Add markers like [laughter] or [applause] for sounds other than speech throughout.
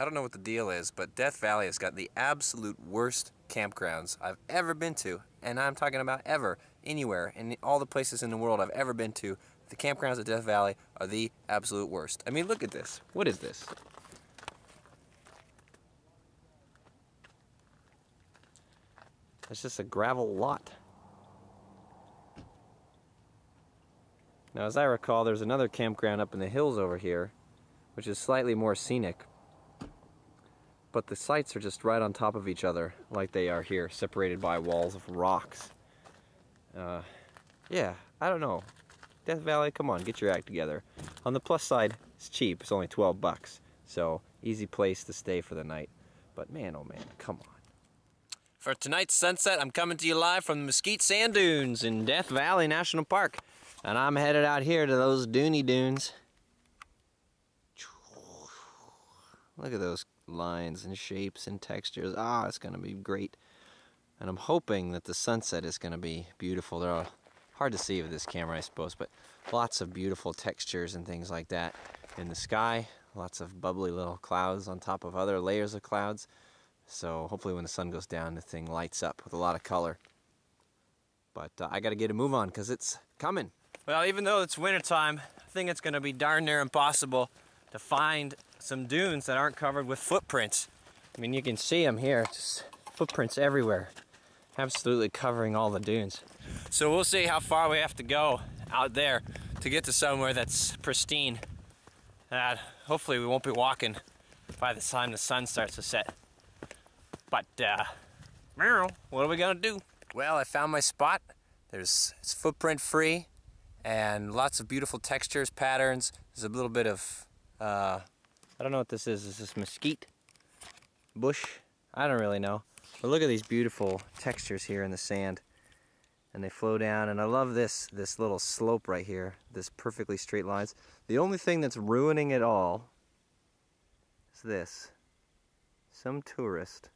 I don't know what the deal is, but Death Valley has got the absolute worst campgrounds I've ever been to. And I'm talking about ever, anywhere, in all the places in the world I've ever been to. The campgrounds at Death Valley are the absolute worst. I mean, look at this. What is this? It's just a gravel lot. Now, as I recall, there's another campground up in the hills over here, which is slightly more scenic. But the sites are just right on top of each other, like they are here, separated by walls of rocks. Uh, yeah, I don't know. Death Valley, come on, get your act together. On the plus side, it's cheap. It's only 12 bucks. So, easy place to stay for the night. But man, oh man, come on. For tonight's sunset, I'm coming to you live from the Mesquite Sand Dunes in Death Valley National Park. And I'm headed out here to those Dooney Dunes. Look at those lines and shapes and textures. Ah, it's going to be great. And I'm hoping that the sunset is going to be beautiful. They're all hard to see with this camera, I suppose, but lots of beautiful textures and things like that in the sky. Lots of bubbly little clouds on top of other layers of clouds. So hopefully when the sun goes down, the thing lights up with a lot of color. But uh, I got to get a move on because it's coming. Well, even though it's wintertime, I think it's going to be darn near impossible to find some dunes that aren't covered with footprints. I mean, you can see them here, just footprints everywhere, absolutely covering all the dunes. So we'll see how far we have to go out there to get to somewhere that's pristine. Uh, hopefully we won't be walking by the time the sun starts to set. But, uh, what are we gonna do? Well, I found my spot. There's, it's footprint free and lots of beautiful textures, patterns. There's a little bit of, uh, I don't know what this is. Is this mesquite? Bush? I don't really know. But look at these beautiful textures here in the sand. And they flow down, and I love this, this little slope right here, this perfectly straight lines. The only thing that's ruining it all is this. Some tourist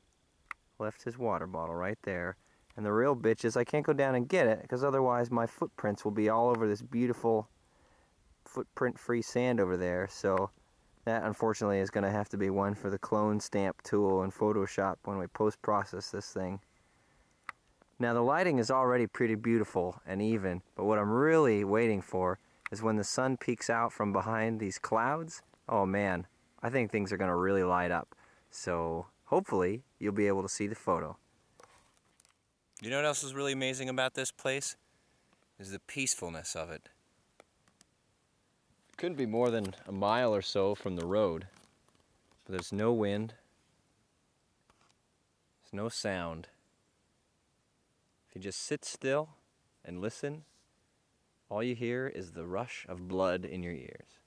left his water bottle right there and the real bitch is I can't go down and get it because otherwise my footprints will be all over this beautiful footprint free sand over there. So that unfortunately is going to have to be one for the clone stamp tool in Photoshop when we post process this thing. Now the lighting is already pretty beautiful and even, but what I'm really waiting for is when the sun peeks out from behind these clouds. Oh man, I think things are going to really light up. So hopefully you'll be able to see the photo. You know what else is really amazing about this place? Is the peacefulness of it. Couldn't be more than a mile or so from the road, but there's no wind, there's no sound. If you just sit still and listen, all you hear is the rush of blood in your ears.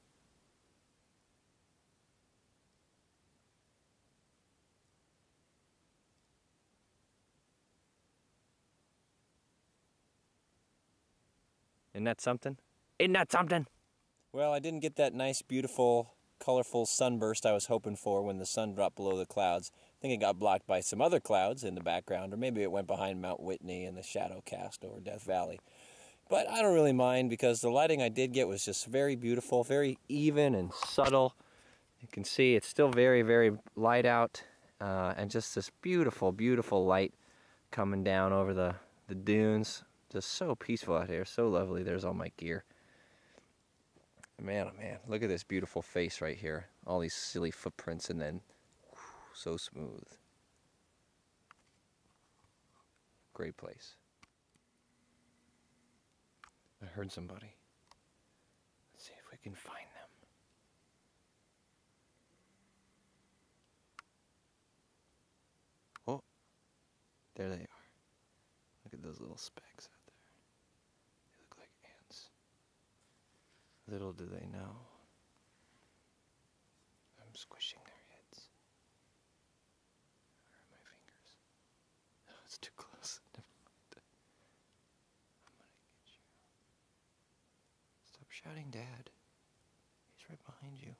Isn't that something? Isn't that something? Well, I didn't get that nice, beautiful, colorful sunburst I was hoping for when the sun dropped below the clouds. I think it got blocked by some other clouds in the background, or maybe it went behind Mount Whitney and the shadow cast over Death Valley. But I don't really mind because the lighting I did get was just very beautiful, very even and subtle. You can see it's still very, very light out, uh, and just this beautiful, beautiful light coming down over the, the dunes. Just so peaceful out here, so lovely. There's all my gear. Man, oh man, look at this beautiful face right here. All these silly footprints and then whew, so smooth. Great place. I heard somebody. Let's see if we can find them. Oh, there they are. Look at those little specks out there. They look like ants. Little do they know. I'm squishing their heads. Where are my fingers? Oh, [laughs] it's too close. [laughs] Never mind. I'm gonna get you. Stop shouting, Dad. He's right behind you.